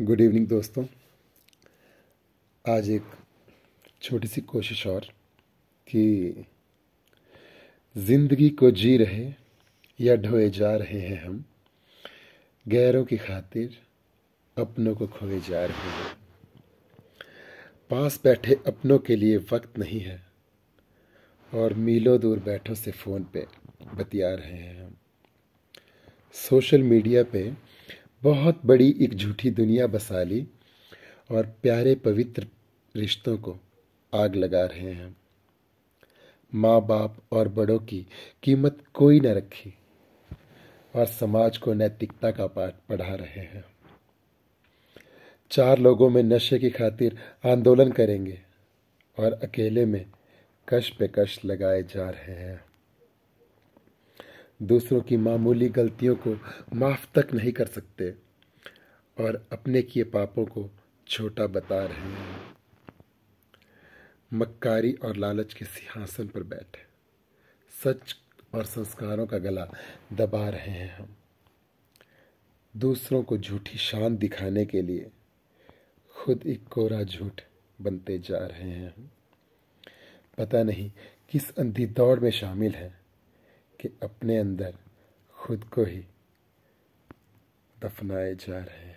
Good evening दोस्तों। आज एक छोटी सी कोशिश और कि ज़िंदगी को जी रहे या ढोए जा रहे हैं हम, गैरों की खातिर अपनों को खोए जा रहे हैं। पास बैठे अपनों के लिए वक्त नहीं है और मीलों दूर बैठों से फ़ोन पे बतिया रहे हैं हम। सोशल मीडिया पे बहुत बड़ी एक झूठी दुनिया बसा ली और प्यारे पवित्र रिश्तों को आग लगा रहे हैं। माँ बाप और बड़ों की कीमत कोई न रखी और समाज को नैतिकता का पाठ पढ़ा रहे हैं। चार लोगों में नशे की खातिर आंदोलन करेंगे और अकेले में कश पे कश लगाए जा रहे हैं। दूसरों की मामूली गलतियों को माफ़ तक नहीं कर सकते और अपने किए पापों को छोटा बता रहे हैं। मक्कारी और लालच के सिंहासन पर बैठे। सच और संस्कारों का गला दबा रहे हैं हम। दूसरों को झूठी शान दिखाने के लिए खुद एक कोरा झूठ बनते जा रहे हैं हम। पता नहीं किस अंधी दौड़ में शामिल है। कि अपने अंदर खुद को ही दफनाए जा रहे हैं।